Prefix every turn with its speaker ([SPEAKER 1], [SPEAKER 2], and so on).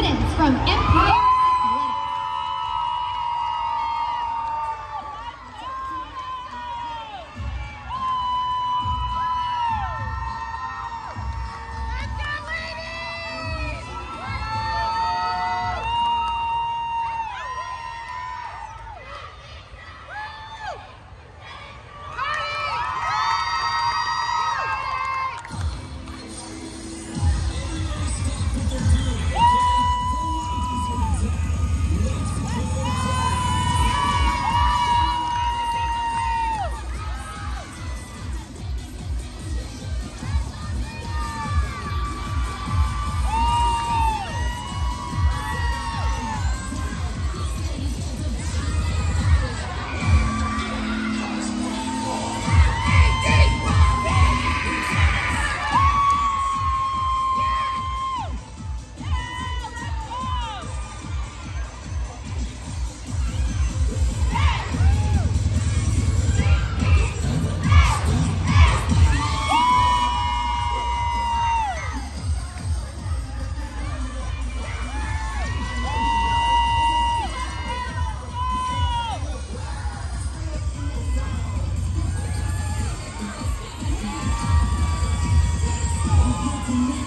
[SPEAKER 1] credits from Empire Yeah.